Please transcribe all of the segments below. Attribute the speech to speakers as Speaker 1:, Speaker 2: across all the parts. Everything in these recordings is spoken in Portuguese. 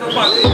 Speaker 1: Eu falei.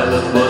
Speaker 1: I love you.